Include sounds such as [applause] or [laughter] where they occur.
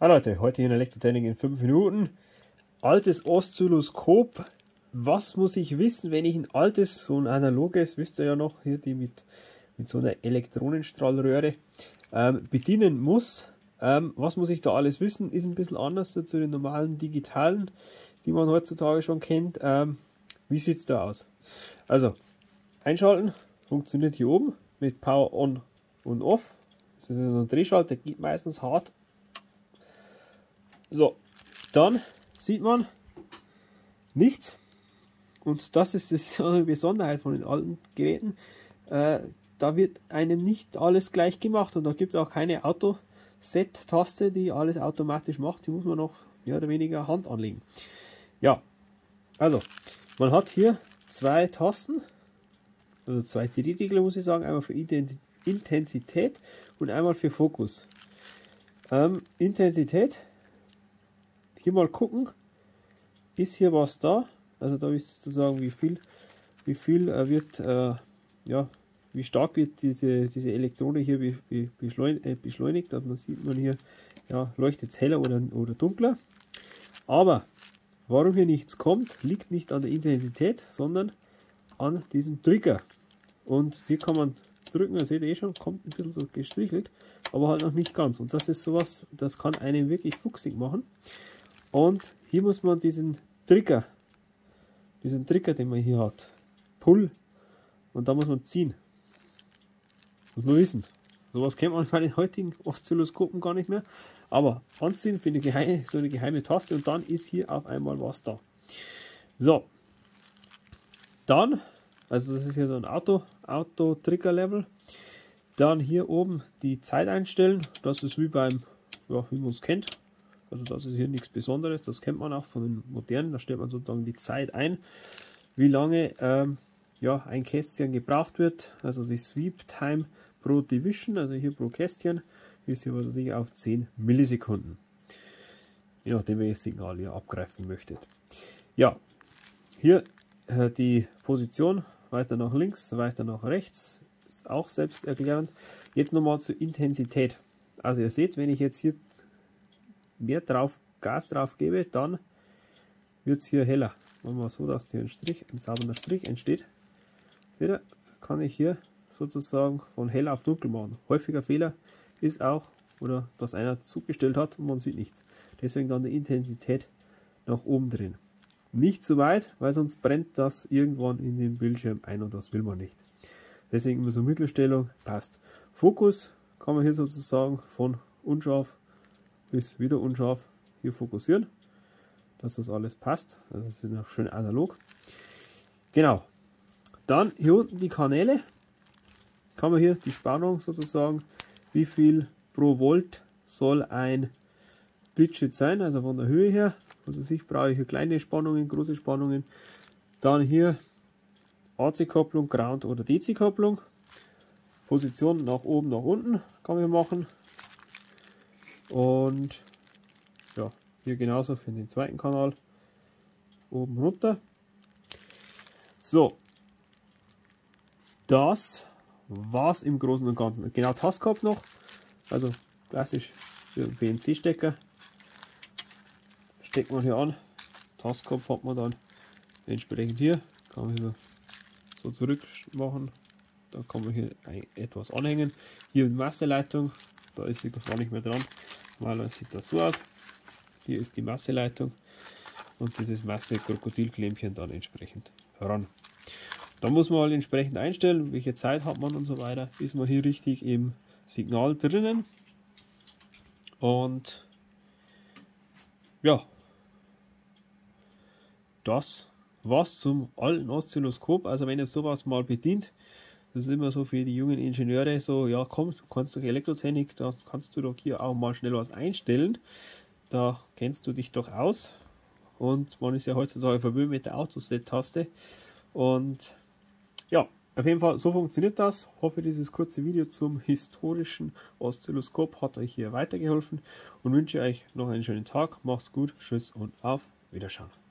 Hallo Leute, heute hier in Elektrotechnik in 5 Minuten. Altes Oszilloskop. Was muss ich wissen, wenn ich ein altes, so ein analoges, wisst ihr ja noch, hier die mit, mit so einer Elektronenstrahlröhre ähm, bedienen muss. Ähm, was muss ich da alles wissen? Ist ein bisschen anders zu den normalen digitalen, die man heutzutage schon kennt. Ähm, wie sieht es da aus? Also, einschalten, funktioniert hier oben mit Power On und Off. Das ist ein Drehschalter, geht meistens hart so, dann sieht man nichts. Und das ist [laughs] eine Besonderheit von den alten Geräten. Äh, da wird einem nicht alles gleich gemacht und da gibt es auch keine Auto-Set-Taste, die alles automatisch macht. Die muss man noch mehr oder weniger Hand anlegen. Ja, also man hat hier zwei Tasten, also zwei Drehregler muss ich sagen, einmal für Intensität und einmal für Fokus. Ähm, Intensität hier mal gucken, ist hier was da? Also da ist sozusagen wie viel, wie viel äh, wird, äh, ja, wie stark wird diese, diese Elektrone hier be, be, beschleunigt, äh, beschleunigt. Also man sieht man hier, ja, leuchtet es heller oder, oder dunkler. Aber warum hier nichts kommt, liegt nicht an der Intensität, sondern an diesem Trigger. Und hier kann man drücken, das seht ihr eh schon, kommt ein bisschen so gestrichelt, aber halt noch nicht ganz. Und das ist sowas, das kann einen wirklich fuchsig machen. Und hier muss man diesen Trigger, diesen Trigger, den man hier hat, Pull, und da muss man ziehen. Muss man wissen. Sowas kennt man bei den heutigen Oszilloskopen gar nicht mehr. Aber anziehen für eine geheime, so eine geheime Taste und dann ist hier auf einmal was da. So. Dann, also das ist hier so ein Auto, Auto-Trigger-Level. Dann hier oben die Zeit einstellen. Das ist wie beim, ja, wie man es kennt, also das ist hier nichts Besonderes, das kennt man auch von den modernen, da stellt man sozusagen die Zeit ein, wie lange ähm, ja, ein Kästchen gebraucht wird, also die Sweep Time pro Division, also hier pro Kästchen, ist hier was weiß ich, auf 10 Millisekunden. Je nachdem welches Signal ihr abgreifen möchtet. Ja, hier äh, die Position, weiter nach links, weiter nach rechts, ist auch selbsterklärend. Jetzt nochmal zur Intensität. Also ihr seht, wenn ich jetzt hier mehr drauf, Gas drauf gebe, dann wird es hier heller. Machen wir so, dass hier ein Strich, ein sauberer Strich entsteht. Seht ihr, kann ich hier sozusagen von hell auf dunkel machen. Häufiger Fehler ist auch, oder dass einer zugestellt hat und man sieht nichts. Deswegen dann die Intensität nach oben drin. Nicht zu weit, weil sonst brennt das irgendwann in den Bildschirm ein und das will man nicht. Deswegen immer so Mittelstellung passt. Fokus kann man hier sozusagen von unscharf bis wieder unscharf hier fokussieren, dass das alles passt. Also das ist noch schön analog. Genau. Dann hier unten die Kanäle. Kann man hier die Spannung sozusagen, wie viel pro Volt soll ein Digit sein, also von der Höhe her. Also ich brauche hier kleine Spannungen, große Spannungen. Dann hier AC-Kopplung, Ground oder DC-Kopplung. Position nach oben, nach unten kann man machen. Und ja, hier genauso für den zweiten Kanal. Oben runter. So. Das war's im Großen und Ganzen. Genau Tastkopf noch. Also klassisch für BNC-Stecker. Steckt man hier an. Tastkopf hat man dann entsprechend hier. Kann man so zurück machen. Da kann man hier etwas anhängen. Hier eine Masseleitung. Da ist sie gar nicht mehr dran. Normalerweise sieht das so aus. Hier ist die Masseleitung und dieses Masse-Krokodilklämmchen dann entsprechend heran. Da muss man halt entsprechend einstellen, welche Zeit hat man und so weiter. Ist man hier richtig im Signal drinnen. Und ja, das was zum alten Oszilloskop. Also wenn ihr sowas mal bedient, das ist immer so für die jungen Ingenieure so, ja komm, du kannst durch Elektrotechnik, da kannst du doch hier auch mal schnell was einstellen. Da kennst du dich doch aus. Und man ist ja heutzutage verwöhnt mit der Autoset-Taste. Und ja, auf jeden Fall, so funktioniert das. Hoffe, dieses kurze Video zum historischen Oszilloskop hat euch hier weitergeholfen und wünsche euch noch einen schönen Tag. Macht's gut, tschüss und auf Wiederschauen.